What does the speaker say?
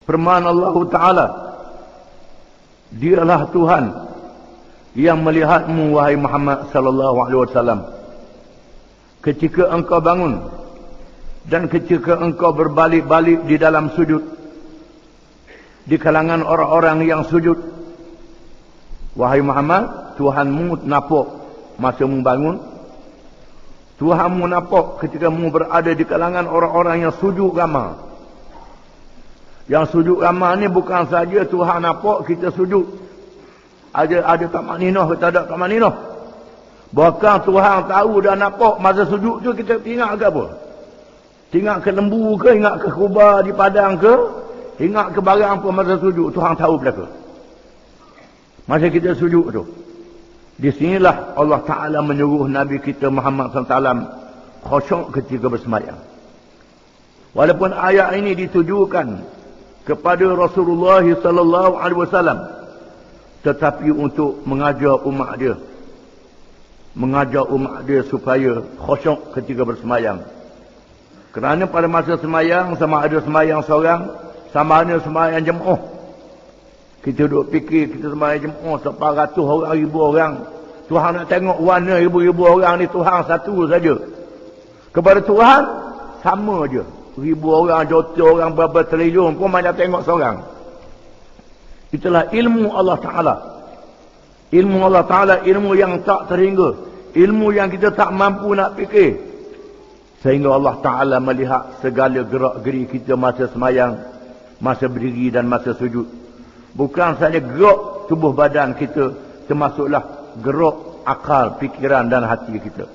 Firman Allah Ta'ala. Dialah Tuhan yang melihatmu wahai Muhammad sallallahu alaihi wasallam ketika engkau bangun dan ketika engkau berbalik-balik di dalam sujud di kalangan orang-orang yang sujud wahai Muhammad Tuhanmu nampak masa mu bangun Tuhanmu nampak ketika mu berada di kalangan orang-orang yang sujud ramah yang sujud ramah ni bukan saja Tuhan nampak kita sujud. Ada ada tak makninah ke tak ada tak makninah bahkan Tuhan tahu dan nampak masa sujud tu kita ingat ke apa? Ingat ke lembu ke ingat ke kubah di padang ke? Ingat ke barang apa masa sujud Tuhan tahu belaka masa kita sujud tu di sinilah Allah Ta'ala menyuruh Nabi kita Muhammad SAW khusyuk ketika bersemayang walaupun ayat ini ditujukan kepada Rasulullah sallallahu alaihi wasallam tetapi untuk mengajar umat dia. Mengajar umat dia supaya khusyuk ketika bersemayang kerana pada masa semayang sama ada semayang seorang sama ada semayang jemaah. Kita duduk fikir kita semayang jemaah separuh ratus orang ribu orang. Tuhan nak tengok warna ribu-ribu orang ni Tuhan satu saja. Kepada Tuhan sama je ribu orang juta orang berapa triliun pun macam tengok seorang Itulah ilmu Allah Ta'ala. Ilmu Allah Ta'ala, ilmu yang tak terhingga. Ilmu yang kita tak mampu nak fikir. Sehingga Allah Ta'ala melihat segala gerak-geri kita masa semayang, masa berdiri dan masa sujud. Bukan saja gerak tubuh badan kita, termasuklah gerak akal, fikiran dan hati kita.